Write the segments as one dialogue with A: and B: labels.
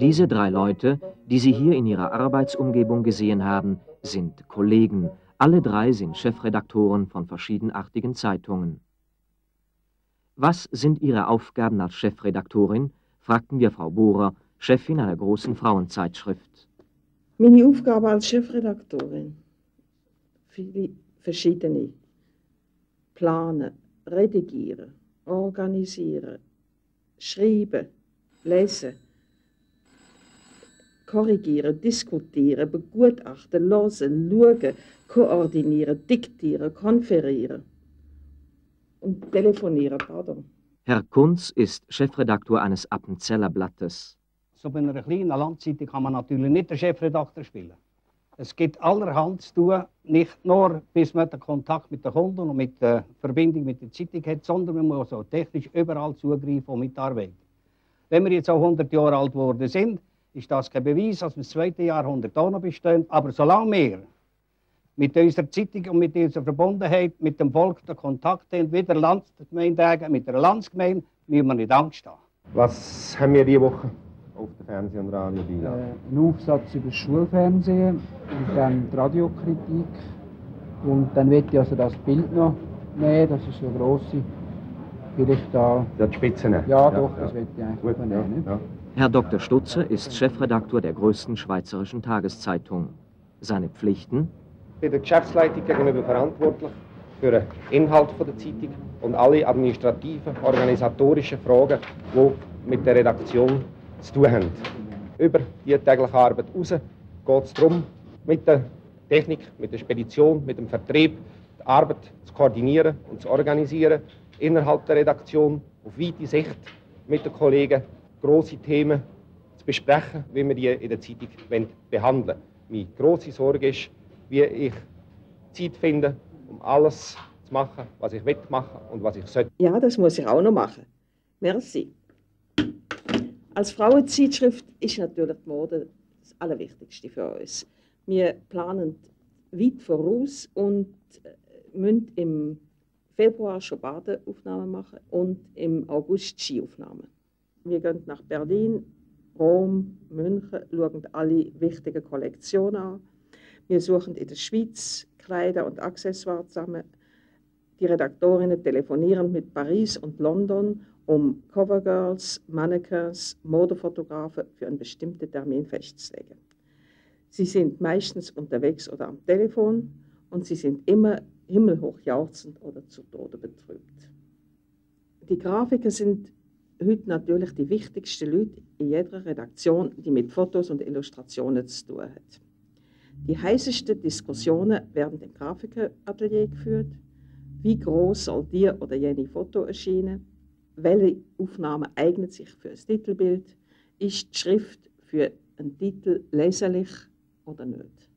A: Diese drei Leute, die Sie hier in Ihrer Arbeitsumgebung gesehen haben, sind Kollegen. Alle drei sind Chefredaktoren von verschiedenartigen Zeitungen. Was sind Ihre Aufgaben als Chefredaktorin? fragten wir Frau Bohrer, Chefin einer großen Frauenzeitschrift.
B: Meine Aufgabe als Chefredaktorin? Viele verschiedene. Planen, redigieren, organisieren, schreiben, lesen korrigieren, diskutieren, begutachten, hören, schauen, koordinieren, diktieren, konferieren und telefonieren, pardon.
A: Herr Kunz ist Chefredaktor eines Appenzeller Blattes.
C: So bei einer kleinen Landzeitung kann man natürlich nicht den Chefredakteur spielen. Es gibt allerhand zu tun, nicht nur bis man den Kontakt mit den Kunden und mit der Verbindung mit der Zeitung hat, sondern man muss auch technisch überall zugreifen und mitarbeiten. Wenn wir jetzt auch 100 Jahre alt geworden sind, ist das kein Beweis, dass wir das zweite Jahrhundert auch noch bestehen. Aber solange wir mit unserer Zeitung und mit unserer Verbundenheit mit dem Volk den Kontakt haben, wie der Landsgemeinde, mit der Landsgemeinde, müssen wir nicht Angst haben.
D: Was haben wir diese Woche auf der Fernseh- und Radiobilanz?
E: Äh, ein Aufsatz über das Schulfernsehen und dann die Radiokritik. Und dann wird ich also das Bild noch nehmen, das ist eine grosse. Vielleicht da.
D: Ja, die Spitze nehmen?
E: Ja, doch, ja, das ja. wird ich eigentlich Gut, nehmen. Ja,
A: Herr Dr. Stutze ist Chefredaktor der größten schweizerischen Tageszeitung. Seine Pflichten?
D: Ich bin der Geschäftsleitung gegenüber verantwortlich für den Inhalt der Zeitung und alle administrativen, organisatorischen Fragen, die mit der Redaktion zu tun haben. Über die tägliche Arbeit hinaus geht es darum, mit der Technik, mit der Spedition, mit dem Vertrieb, die Arbeit zu koordinieren und zu organisieren, innerhalb der Redaktion, auf weite Sicht mit den Kollegen große Themen zu besprechen, wie wir die in der Zeitung behandeln wollen. Meine große Sorge ist, wie ich Zeit finde, um alles zu machen, was ich machen und was ich sollte.
B: Ja, das muss ich auch noch machen. Merci. Als Frauenzeitschrift ist natürlich die Mode das Allerwichtigste für uns. Wir planen weit voraus und äh, müssen im Februar schon Badeaufnahmen machen und im August Skiaufnahmen. Wir gehen nach Berlin, Rom, München, schauen alle wichtigen Kollektionen an. Wir suchen in der Schweiz Kleider und Accessoires zusammen. Die Redaktorinnen telefonieren mit Paris und London, um Covergirls, Mannequins, Modefotografen für einen bestimmten Termin festzulegen. Sie sind meistens unterwegs oder am Telefon und sie sind immer himmelhoch jauchzend oder zu Tode betrübt. Die Grafiker sind heute natürlich die wichtigsten Leute in jeder Redaktion, die mit Fotos und Illustrationen zu tun hat. Die heißesten Diskussionen werden im Grafikeratelier geführt. Wie groß soll dir oder jene Foto erscheinen? Welche Aufnahme eignet sich für das Titelbild? Ist die Schrift für einen Titel leserlich oder nicht?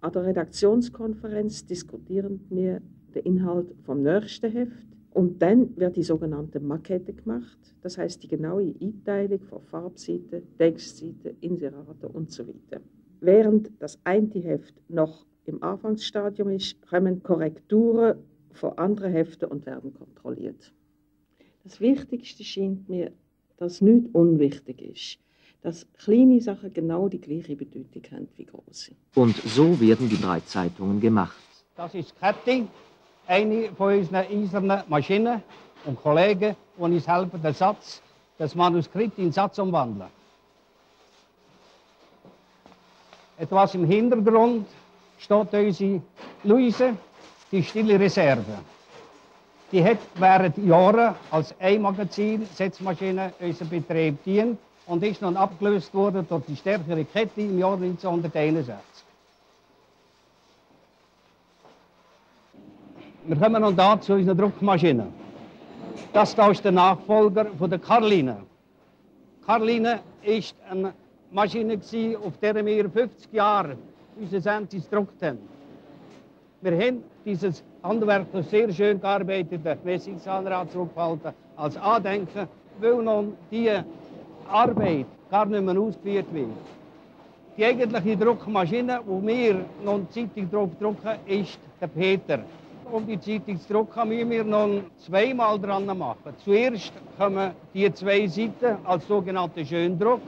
B: An der Redaktionskonferenz diskutieren wir den Inhalt vom nächsten Heft und dann wird die sogenannte Makete gemacht, das heißt die genaue Einteilung von Farbseite, Textseite, Inserate und so weiter. Während das eine Heft noch im Anfangsstadium ist, kommen Korrekturen von anderen Heften und werden kontrolliert. Das Wichtigste scheint mir, dass nichts unwichtig ist, dass kleine Sachen genau die gleiche Bedeutung haben wie große.
A: Und so werden die drei Zeitungen gemacht.
C: Das ist Kette eine von unseren eisernen Maschinen und Kollegen, die uns helfen, den Satz, das Manuskript in Satz umwandeln. Etwas im Hintergrund steht unsere Luise, die stille Reserve. Die hat während Jahren als Ein-Magazin Setzmaschine unseren Betrieb dient und ist nun abgelöst worden durch die stärkere Kette im Jahr 1961. Wir kommen nun da zu unserer Druckmaschine. Das da ist der Nachfolger von der Karline. Karline ist eine Maschine, auf der wir 50 Jahre unsere Sentis gedruckt haben. Wir haben dieses handwerklich sehr schön gearbeitete Messingszahnrad zurückgehalten als Andenken, weil nun die Arbeit gar nicht mehr ausgeführt wird. Die eigentliche Druckmaschine, wo wir die Zeitung drauf drucken, ist der Peter. Um die Zeitung zu drucken, müssen wir noch zweimal dran machen. Zuerst kommen die zwei Seiten als sogenannter Schöndruck.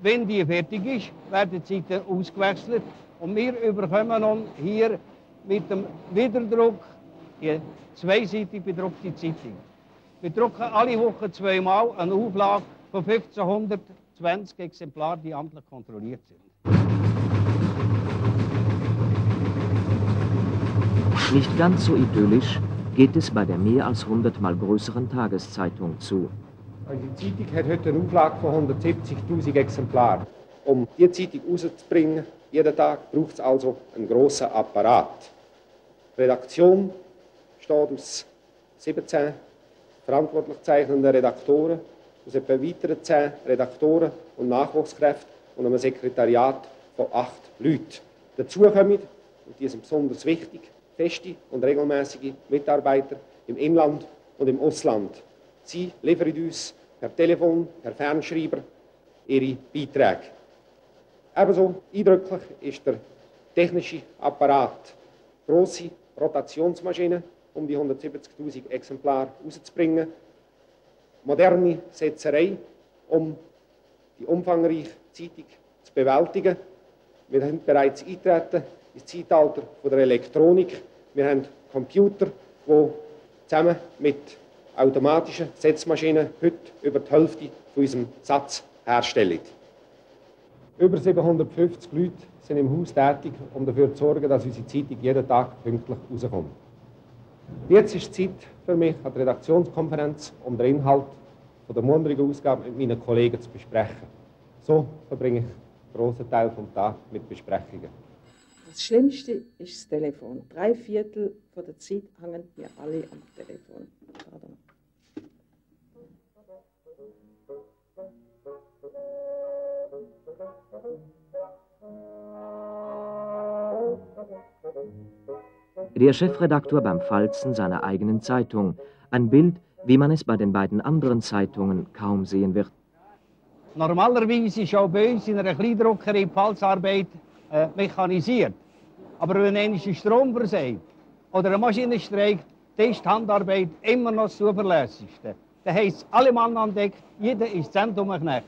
C: Wenn die fertig ist, werden die Seiten ausgewechselt und wir überkommen nun hier mit dem Wiederdruck die zweiseitig bedruckte Zeitung. Wir drucken alle Wochen zweimal eine Auflage von 1520 Exemplaren, die amtlich kontrolliert sind.
A: Nicht ganz so idyllisch geht es bei der mehr als hundertmal größeren Tageszeitung zu.
D: Die Zeitung hat heute eine Auflage von 170.000 Exemplaren. Um die Zeitung rauszubringen, jeden Tag, braucht es also einen grossen Apparat. Die Redaktion besteht aus 17 verantwortlich zeichnenden Redaktoren, aus etwa weiteren 10 Redaktoren und Nachwuchskräften und einem Sekretariat von 8 Leuten. Dazu kommen, und die sind besonders wichtig, feste und regelmäßige Mitarbeiter im Inland und im Ausland. Sie liefern uns per Telefon, per Fernschreiber ihre Beiträge. Ebenso eindrücklich ist der technische Apparat. Grosse Rotationsmaschinen, um die 170.000 Exemplare rauszubringen. Moderne Setzerei, um die umfangreiche Zeitung zu bewältigen. Wir haben bereits eintreten ins Zeitalter der Elektronik. Wir haben Computer, die zusammen mit automatischen Setzmaschinen heute über die Hälfte von unserem Satz herstellen. Über 750 Leute sind im Haus tätig, um dafür zu sorgen, dass unsere Zeitung jeden Tag pünktlich rauskommt. Jetzt ist Zeit für mich an der Redaktionskonferenz, um den Inhalt der morgigen Ausgabe mit meinen Kollegen zu besprechen. So verbringe ich einen grossen Teil des Tages mit Besprechungen.
B: Das Schlimmste ist das Telefon. Drei Viertel von der Zeit hängen wir alle am Telefon. Pardon.
A: Der Chefredaktor beim Falzen seiner eigenen Zeitung. Ein Bild, wie man es bei den beiden anderen Zeitungen kaum sehen wird.
C: Normalerweise ist auch bei uns in einer Kleindruckerei die Falzarbeit äh, mechanisiert. Aber wenn ein Strom versagt oder eine Maschine streikt, dann ist die Handarbeit immer noch das zuverlässigste. Das heisst, alle Mann an Deck, jeder ist Zentrumknecht.